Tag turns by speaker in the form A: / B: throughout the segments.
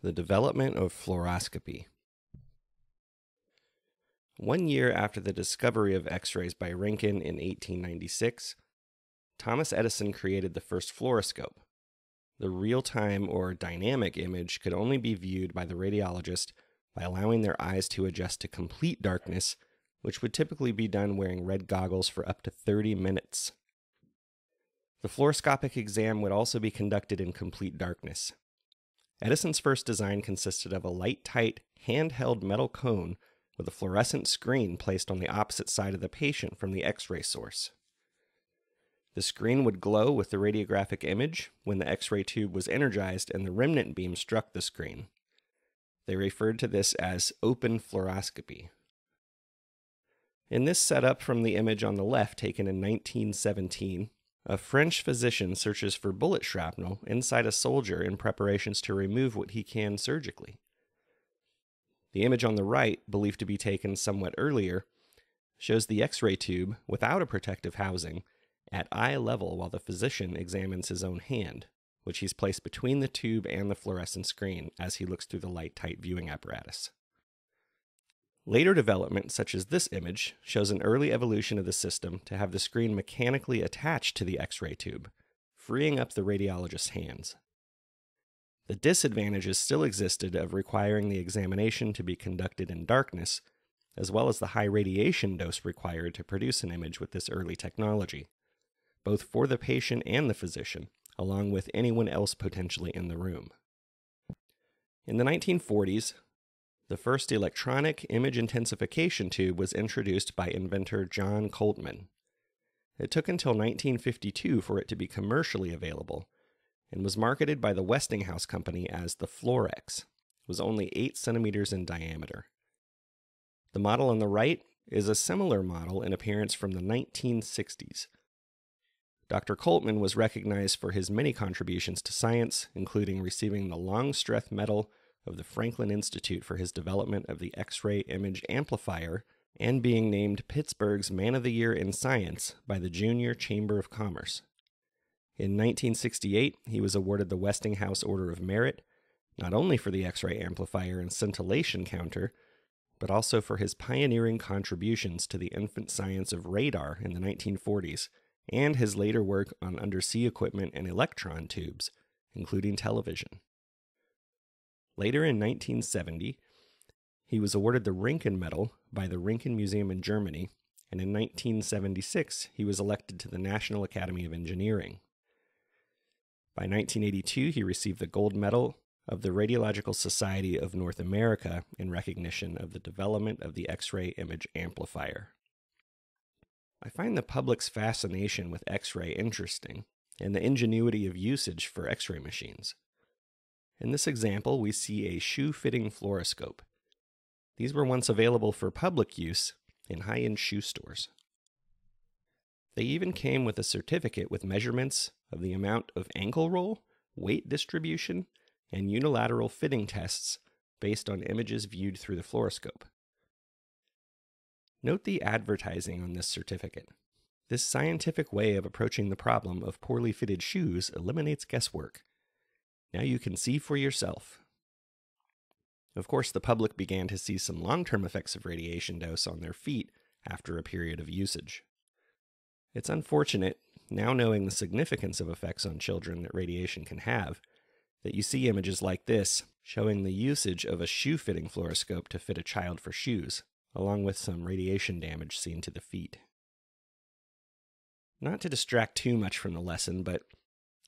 A: The development of fluoroscopy. One year after the discovery of X rays by Roentgen in 1896, Thomas Edison created the first fluoroscope. The real time or dynamic image could only be viewed by the radiologist by allowing their eyes to adjust to complete darkness, which would typically be done wearing red goggles for up to 30 minutes. The fluoroscopic exam would also be conducted in complete darkness. Edison's first design consisted of a light tight, handheld metal cone with a fluorescent screen placed on the opposite side of the patient from the X ray source. The screen would glow with the radiographic image when the X ray tube was energized and the remnant beam struck the screen. They referred to this as open fluoroscopy. In this setup from the image on the left taken in 1917, a French physician searches for bullet shrapnel inside a soldier in preparations to remove what he can surgically. The image on the right, believed to be taken somewhat earlier, shows the X ray tube without a protective housing at eye level while the physician examines his own hand, which he's placed between the tube and the fluorescent screen as he looks through the light tight viewing apparatus. Later development, such as this image, shows an early evolution of the system to have the screen mechanically attached to the X ray tube, freeing up the radiologist's hands. The disadvantages still existed of requiring the examination to be conducted in darkness, as well as the high radiation dose required to produce an image with this early technology, both for the patient and the physician, along with anyone else potentially in the room. In the 1940s, the first electronic image intensification tube was introduced by inventor John Coltman. It took until 1952 for it to be commercially available and was marketed by the Westinghouse Company as the Fluorex. It was only 8 centimeters in diameter. The model on the right is a similar model in appearance from the 1960s. Dr. Coltman was recognized for his many contributions to science, including receiving the Longstreth Medal of the Franklin Institute for his development of the X ray image amplifier and being named Pittsburgh's Man of the Year in Science by the Junior Chamber of Commerce. In 1968, he was awarded the Westinghouse Order of Merit, not only for the X ray amplifier and scintillation counter, but also for his pioneering contributions to the infant science of radar in the 1940s and his later work on undersea equipment and electron tubes, including television. Later in 1970, he was awarded the Roentgen Medal by the Roentgen Museum in Germany, and in 1976 he was elected to the National Academy of Engineering. By 1982, he received the Gold Medal of the Radiological Society of North America in recognition of the development of the X ray image amplifier. I find the public's fascination with X ray interesting and the ingenuity of usage for X ray machines. In this example, we see a shoe fitting fluoroscope. These were once available for public use in high end shoe stores. They even came with a certificate with measurements of the amount of ankle roll, weight distribution, and unilateral fitting tests based on images viewed through the fluoroscope. Note the advertising on this certificate. This scientific way of approaching the problem of poorly fitted shoes eliminates guesswork now you can see for yourself. Of course, the public began to see some long term effects of radiation dose on their feet after a period of usage. It's unfortunate, now knowing the significance of effects on children that radiation can have, that you see images like this showing the usage of a shoe fitting fluoroscope to fit a child for shoes, along with some radiation damage seen to the feet. Not to distract too much from the lesson, but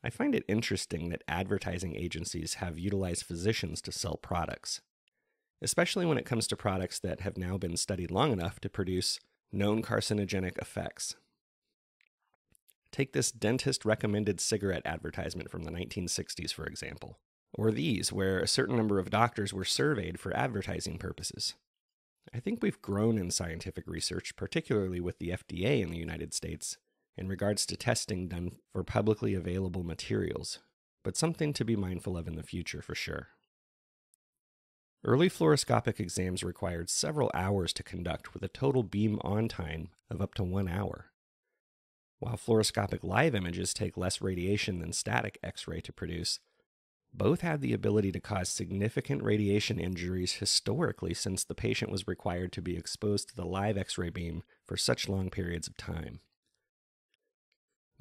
A: I find it interesting that advertising agencies have utilized physicians to sell products, especially when it comes to products that have now been studied long enough to produce known carcinogenic effects. Take this dentist recommended cigarette advertisement from the 1960s, for example, or these, where a certain number of doctors were surveyed for advertising purposes. I think we've grown in scientific research, particularly with the FDA in the United States, in regards to testing done for publicly available materials, but something to be mindful of in the future for sure. Early fluoroscopic exams required several hours to conduct with a total beam on time of up to one hour. While fluoroscopic live images take less radiation than static X ray to produce, Both had the ability to cause significant radiation injuries historically since the patient was required to be exposed to the live X ray beam for such long periods of time.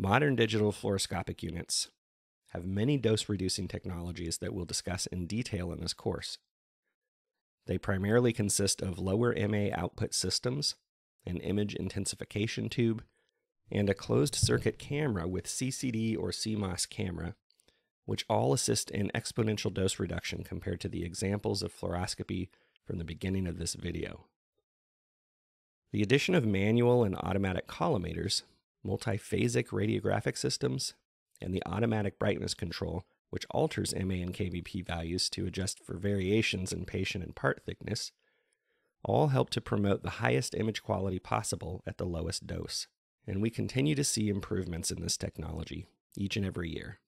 A: Modern digital fluoroscopic units have many dose reducing technologies that we'll discuss in detail in this course. They primarily consist of lower MA output systems, an image intensification tube, and a closed circuit camera with CCD or CMOS camera, which all assist in exponential dose reduction compared to the examples of fluoroscopy from the beginning of this video. The addition of manual and automatic collimators, multiphasic radiographic systems, and the automatic brightness control, which alters MA and KVP values to adjust for variations in patient and part thickness, all help to promote the highest image quality possible at the lowest dose. And we continue to see improvements in this technology each and every year.